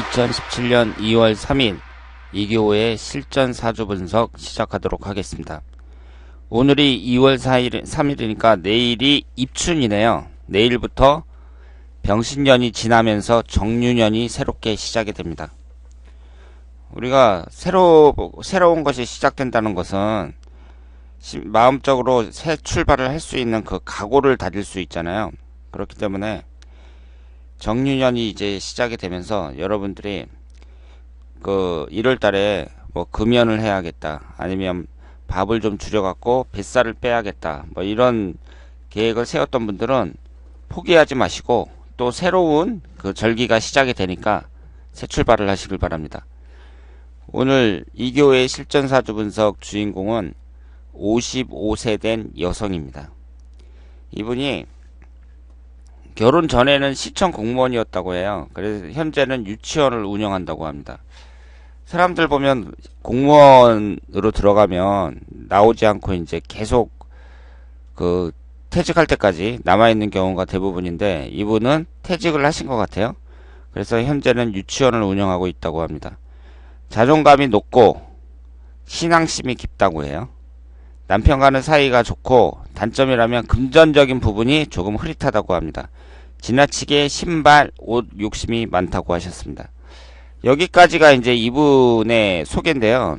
2017년 2월 3일 이교호의 실전 사주 분석 시작하도록 하겠습니다. 오늘이 2월 4일, 3일이니까 내일이 입춘이네요. 내일부터 병신년이 지나면서 정유년이 새롭게 시작이 됩니다. 우리가 새로, 새로운 것이 시작된다는 것은 마음적으로 새 출발을 할 수 있는 그 각오를 다질 수 있잖아요. 그렇기 때문에 정유년이 이제 시작이 되면서 여러분들이 그 1월 달에 뭐 금연을 해야겠다. 아니면 밥을 좀 줄여갖고 뱃살을 빼야겠다. 뭐 이런 계획을 세웠던 분들은 포기하지 마시고 또 새로운 그 절기가 시작이 되니까 새 출발을 하시길 바랍니다. 오늘 이교의 실전사주 분석 주인공은 55세 된 여성입니다. 이분이 결혼 전에는 시청 공무원이었다고 해요. 그래서 현재는 유치원을 운영한다고 합니다. 사람들 보면 공무원으로 들어가면 나오지 않고 이제 계속 그 퇴직할 때까지 남아있는 경우가 대부분인데 이분은 퇴직을 하신 것 같아요. 그래서 현재는 유치원을 운영하고 있다고 합니다. 자존감이 높고 신앙심이 깊다고 해요. 남편과는 사이가 좋고 단점이라면 금전적인 부분이 조금 흐릿하다고 합니다. 지나치게 신발, 옷 욕심이 많다고 하셨습니다. 여기까지가 이제 이분의 소개인데요.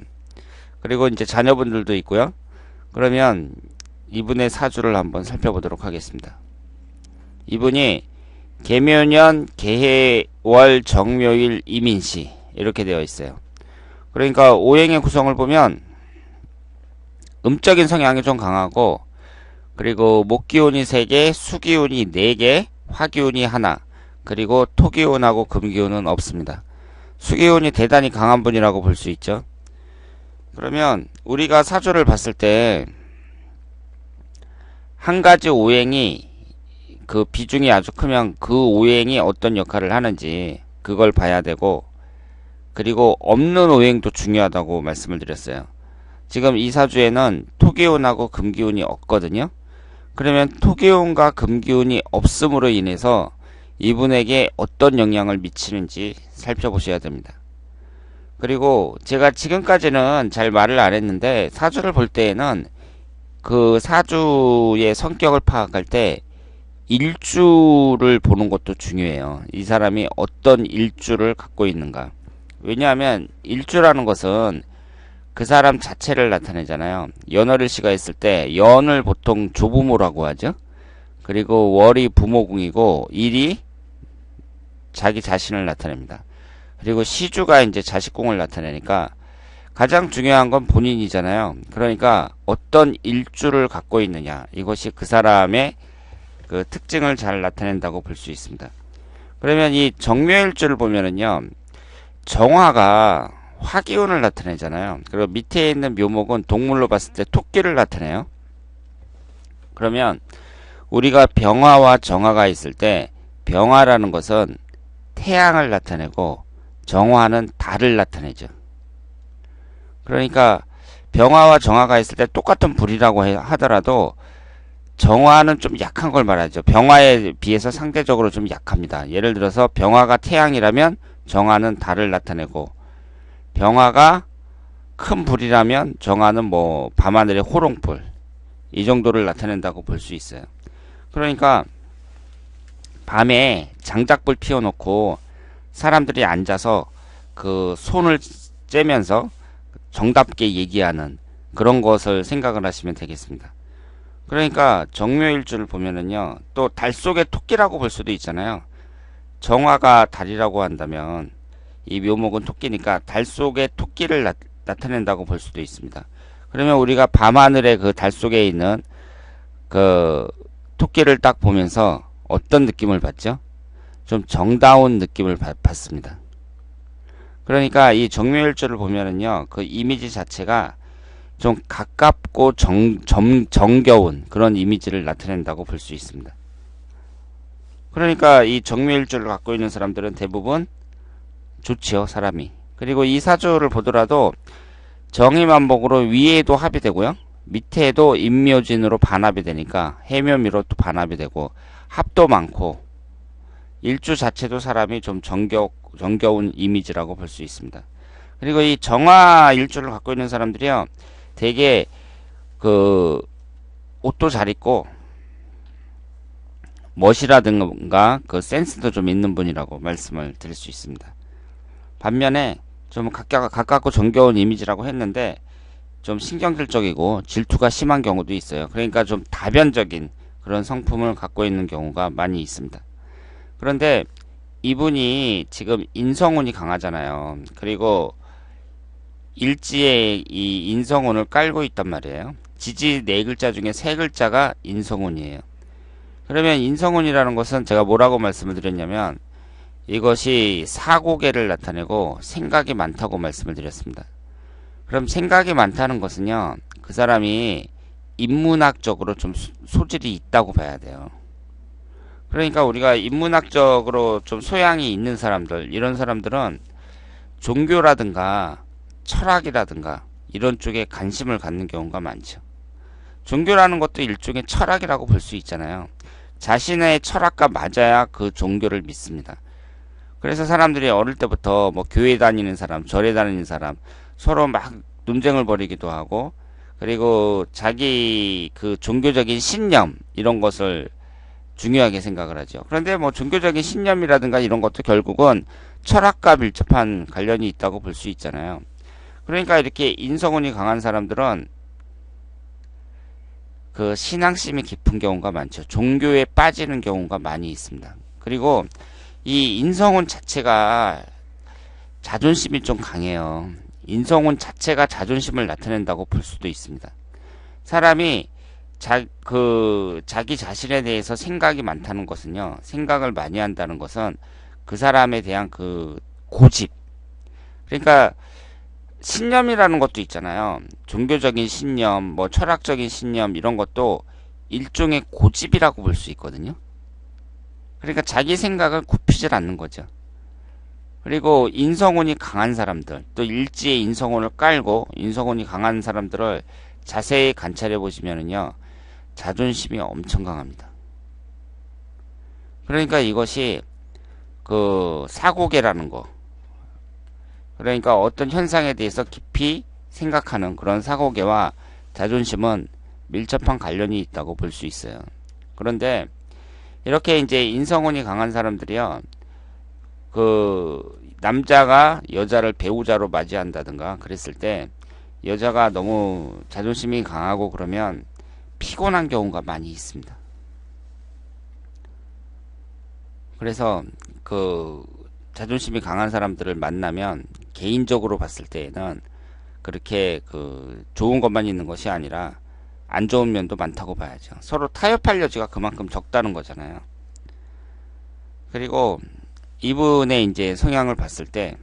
그리고 이제 자녀분들도 있고요. 그러면 이분의 사주를 한번 살펴보도록 하겠습니다. 이분이 개묘년 개해월 정묘일 이민시 이렇게 되어 있어요. 그러니까 오행의 구성을 보면 음적인 성향이 좀 강하고 그리고 목기운이 3개, 수기운이 4개, 화기운이 하나, 그리고 토기운하고 금기운은 없습니다. 수기운이 대단히 강한 분이라고 볼 수 있죠. 그러면 우리가 사주를 봤을 때 한 가지 오행이 그 비중이 아주 크면 그 오행이 어떤 역할을 하는지 그걸 봐야 되고 그리고 없는 오행도 중요하다고 말씀을 드렸어요. 지금 이 사주에는 토기운하고 금기운이 없거든요. 그러면 토기운과 금기운이 없음으로 인해서 이분에게 어떤 영향을 미치는지 살펴보셔야 됩니다. 그리고 제가 지금까지는 잘 말을 안 했는데 사주를 볼 때에는 그 사주의 성격을 파악할 때 일주를 보는 것도 중요해요. 이 사람이 어떤 일주를 갖고 있는가. 왜냐하면 일주라는 것은 그 사람 자체를 나타내잖아요. 연월일 시가 있을 때 연을 보통 조부모라고 하죠. 그리고 월이 부모궁이고 일이 자기 자신을 나타냅니다. 그리고 시주가 이제 자식궁을 나타내니까 가장 중요한 건 본인이잖아요. 그러니까 어떤 일주를 갖고 있느냐 이것이 그 사람의 그 특징을 잘 나타낸다고 볼 수 있습니다. 그러면 이 정묘일주를 보면은요 정화가 화기운을 나타내잖아요. 그리고 밑에 있는 묘목은 동물로 봤을 때 토끼를 나타내요. 그러면 우리가 병화와 정화가 있을 때 병화라는 것은 태양을 나타내고 정화는 달을 나타내죠. 그러니까 병화와 정화가 있을 때 똑같은 불이라고 하더라도 정화는 좀 약한 걸 말하죠. 병화에 비해서 상대적으로 좀 약합니다. 예를 들어서 병화가 태양이라면 정화는 달을 나타내고 병화가 큰 불이라면 정화는 뭐 밤하늘의 호롱불 이 정도를 나타낸다고 볼 수 있어요. 그러니까 밤에 장작불 피워놓고 사람들이 앉아서 그 손을 째면서 정답게 얘기하는 그런 것을 생각을 하시면 되겠습니다. 그러니까 정묘일주를 보면은요 또 달 속의 토끼라고 볼 수도 있잖아요. 정화가 달이라고 한다면 이 묘목은 토끼니까 달 속에 토끼를 나, 나타낸다고 볼 수도 있습니다. 그러면 우리가 밤하늘에 그 달 속에 있는 그 토끼를 딱 보면서 어떤 느낌을 받죠? 좀 정다운 느낌을 받, 받습니다. 그러니까 이 정묘일주를 보면은요, 그 이미지 자체가 좀 가깝고 정, 정, 정겨운 그런 이미지를 나타낸다고 볼 수 있습니다. 그러니까 이 정묘일주를 갖고 있는 사람들은 대부분 좋지요, 사람이. 그리고 이 사주를 보더라도 정의만복으로 위에도 합이 되고요. 밑에도 인묘진으로 반합이 되니까 해묘미로 또 반합이 되고 합도 많고 일주 자체도 사람이 좀 정겹 정겨운 이미지라고 볼 수 있습니다. 그리고 이 정화 일주를 갖고 있는 사람들이요, 되게 그 옷도 잘 입고 멋이라든가 그 센스도 좀 있는 분이라고 말씀을 드릴 수 있습니다. 반면에 좀 가까, 가깝고 정겨운 이미지라고 했는데 좀 신경질적이고 질투가 심한 경우도 있어요. 그러니까 좀 다변적인 그런 성품을 갖고 있는 경우가 많이 있습니다. 그런데 이분이 지금 인성운이 강하잖아요. 그리고 일지에 이 인성운을 깔고 있단 말이에요. 지지 네 글자 중에 세 글자가 인성운이에요. 그러면 인성운이라는 것은 제가 뭐라고 말씀을 드렸냐면 이것이 사고계를 나타내고 생각이 많다고 말씀을 드렸습니다. 그럼 생각이 많다는 것은요, 그 사람이 인문학적으로 좀 소질이 있다고 봐야 돼요. 그러니까 우리가 인문학적으로 좀 소양이 있는 사람들, 이런 사람들은 종교라든가 철학이라든가 이런 쪽에 관심을 갖는 경우가 많죠. 종교라는 것도 일종의 철학이라고 볼 수 있잖아요. 자신의 철학과 맞아야 그 종교를 믿습니다. 그래서 사람들이 어릴 때부터 뭐 교회 다니는 사람, 절에 다니는 사람 서로 막 논쟁을 벌이기도 하고 그리고 자기 그 종교적인 신념 이런 것을 중요하게 생각을 하죠. 그런데 뭐 종교적인 신념이라든가 이런 것도 결국은 철학과 밀접한 관련이 있다고 볼 수 있잖아요. 그러니까 이렇게 인성운이 강한 사람들은 그 신앙심이 깊은 경우가 많죠. 종교에 빠지는 경우가 많이 있습니다. 그리고 이 인성운 자체가 자존심이 좀 강해요. 인성운 자체가 자존심을 나타낸다고 볼 수도 있습니다. 사람이 자, 그, 자기 자신에 대해서 생각이 많다는 것은요, 생각을 많이 한다는 것은 그 사람에 대한 그 고집. 그러니까, 신념이라는 것도 있잖아요. 종교적인 신념, 뭐 철학적인 신념 이런 것도 일종의 고집이라고 볼 수 있거든요. 그러니까 자기 생각을 굽히질 않는 거죠. 그리고 인성운이 강한 사람들, 또 일지에 인성운을 깔고 인성운이 강한 사람들을 자세히 관찰해 보시면은요, 자존심이 엄청 강합니다. 그러니까 이것이 그 사고계라는 거, 그러니까 어떤 현상에 대해서 깊이 생각하는 그런 사고계와 자존심은 밀접한 관련이 있다고 볼 수 있어요. 그런데 이렇게 이제 인성운이 강한 사람들이요. 그 남자가 여자를 배우자로 맞이한다든가 그랬을 때 여자가 너무 자존심이 강하고 그러면 피곤한 경우가 많이 있습니다. 그래서 그 자존심이 강한 사람들을 만나면 개인적으로 봤을 때에는 그렇게 그 좋은 것만 있는 것이 아니라 안 좋은 면도 많다고 봐야죠. 서로 타협할 여지가 그만큼 적다는 거잖아요. 그리고 이분의 이제 성향을 봤을 때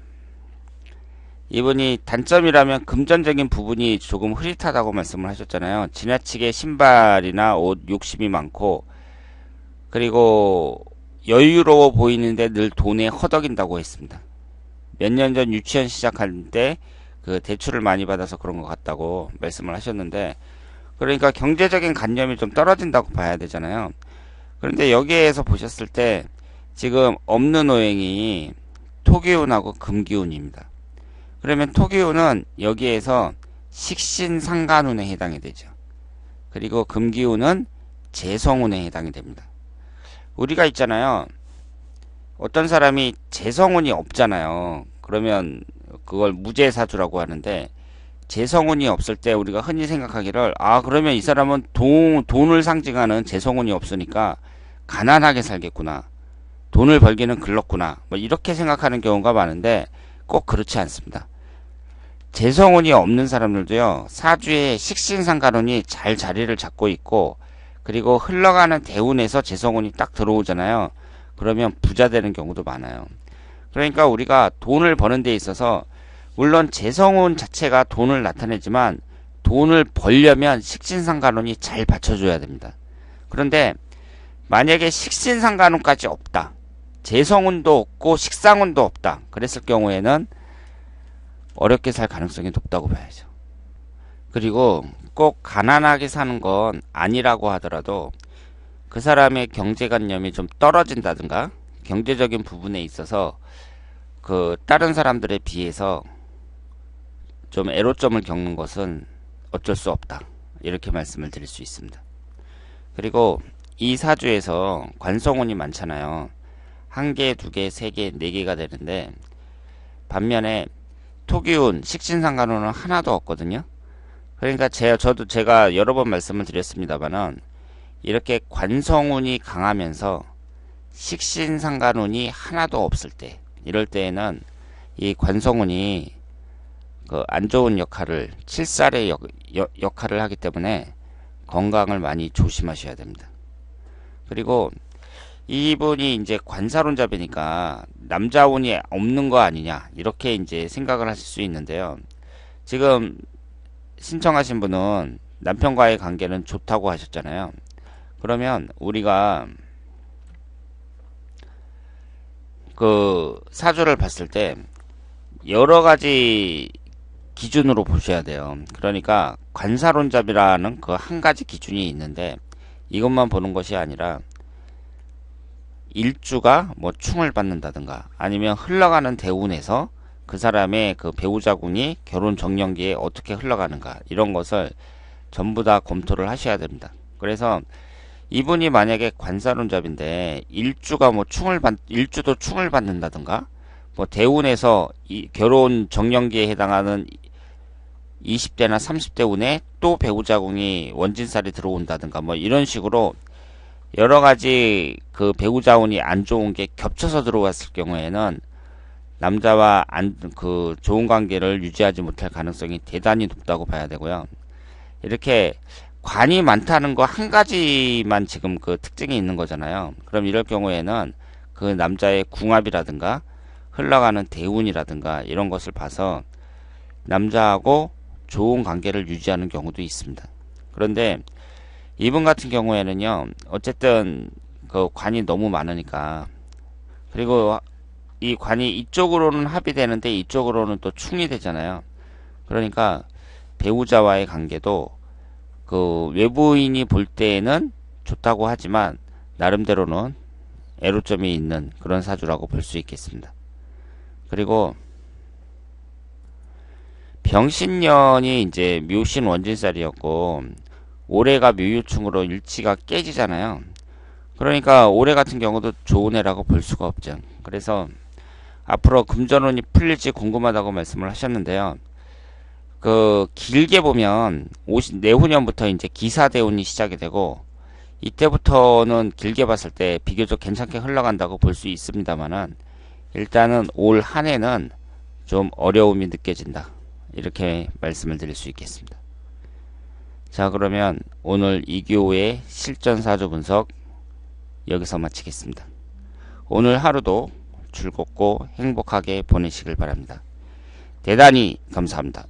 이분이 단점이라면 금전적인 부분이 조금 흐릿하다고 말씀을 하셨잖아요. 지나치게 신발이나 옷 욕심이 많고 그리고 여유로워 보이는데 늘 돈에 허덕인다고 했습니다. 몇 년 전 유치원 시작할 때 그 대출을 많이 받아서 그런 것 같다고 말씀을 하셨는데 그러니까 경제적인 관념이 좀 떨어진다고 봐야 되잖아요. 그런데 여기에서 보셨을 때 지금 없는 오행이 토기운하고 금기운입니다. 그러면 토기운은 여기에서 식신상간운에 해당이 되죠. 그리고 금기운은 재성운에 해당이 됩니다. 우리가 있잖아요. 어떤 사람이 재성운이 없잖아요. 그러면 그걸 무재사주라고 하는데 재성운이 없을 때 우리가 흔히 생각하기를 아 그러면 이 사람은 돈, 돈을 상징하는 재성운이 없으니까 가난하게 살겠구나. 돈을 벌기는 글렀구나. 뭐 이렇게 생각하는 경우가 많은데 꼭 그렇지 않습니다. 재성운이 없는 사람들도요. 사주에 식신상간운이 잘 자리를 잡고 있고 그리고 흘러가는 대운에서 재성운이 딱 들어오잖아요. 그러면 부자 되는 경우도 많아요. 그러니까 우리가 돈을 버는 데 있어서 물론 재성운 자체가 돈을 나타내지만 돈을 벌려면 식신상간운이 잘 받쳐줘야 됩니다. 그런데 만약에 식신상간운까지 없다. 재성운도 없고 식상운도 없다. 그랬을 경우에는 어렵게 살 가능성이 높다고 봐야죠. 그리고 꼭 가난하게 사는 건 아니라고 하더라도 그 사람의 경제관념이 좀 떨어진다든가 경제적인 부분에 있어서 그 다른 사람들에 비해서 좀 애로점을 겪는 것은 어쩔 수 없다. 이렇게 말씀을 드릴 수 있습니다. 그리고 이 사주에서 관성운이 많잖아요. 한 개, 두 개, 세 개, 네 개가 되는데 반면에 토기운, 식신상간운은 하나도 없거든요. 그러니까 제가 저도 제가 여러 번 말씀을 드렸습니다만은 이렇게 관성운이 강하면서 식신상간운이 하나도 없을 때 이럴 때에는 이 관성운이 그 안 좋은 역할을 칠살의 역, 역, 역할을 하기 때문에 건강을 많이 조심하셔야 됩니다. 그리고 이분이 이제 관사론잡이니까 남자운이 없는 거 아니냐 이렇게 이제 생각을 하실 수 있는데요. 지금 신청하신 분은 남편과의 관계는 좋다고 하셨잖아요. 그러면 우리가 그 사주를 봤을 때 여러 가지 기준으로 보셔야 돼요. 그러니까 관사론잡이라는 그 한 가지 기준이 있는데 이것만 보는 것이 아니라 일주가 뭐 충을 받는다든가 아니면 흘러가는 대운에서 그 사람의 그 배우자군이 결혼 정년기에 어떻게 흘러가는가 이런 것을 전부 다 검토를 하셔야 됩니다. 그래서 이분이 만약에 관사론잡인데 일주가 뭐 충을 받 일주도 충을 받는다든가 뭐 대운에서 이 결혼 정년기에 해당하는 20대나 30대 운에 또 배우자궁이 원진살이 들어온다든가 뭐 이런 식으로 여러 가지 그 배우자 운이 안 좋은 게 겹쳐서 들어왔을 경우에는 남자와 안 그 좋은 관계를 유지하지 못할 가능성이 대단히 높다고 봐야 되고요. 이렇게 관이 많다는 거 한 가지만 지금 그 특징이 있는 거잖아요. 그럼 이럴 경우에는 그 남자의 궁합이라든가 흘러가는 대운이라든가 이런 것을 봐서 남자하고 좋은 관계를 유지하는 경우도 있습니다. 그런데 이분 같은 경우에는요, 어쨌든 그 관이 너무 많으니까 그리고 이 관이 이쪽으로는 합의되는데 이쪽으로는 또 충이 되잖아요. 그러니까 배우자와의 관계도 그 외부인이 볼 때에는 좋다고 하지만 나름대로는 애로점이 있는 그런 사주라고 볼 수 있겠습니다. 그리고 병신년이 이제 묘신 원진살이었고 올해가 묘유충으로 일치가 깨지잖아요. 그러니까 올해 같은 경우도 좋은 해라고 볼 수가 없죠. 그래서 앞으로 금전운이 풀릴지 궁금하다고 말씀을 하셨는데요. 그 길게 보면 50, 내후년부터 이제 기사대운이 시작이 되고 이때부터는 길게 봤을 때 비교적 괜찮게 흘러간다고 볼 수 있습니다만은 일단은 올 한 해는 좀 어려움이 느껴진다. 이렇게 말씀을 드릴 수 있겠습니다. 자 그러면 오늘 이교의 실전 사주 분석 여기서 마치겠습니다. 오늘 하루도 즐겁고 행복하게 보내시길 바랍니다. 대단히 감사합니다.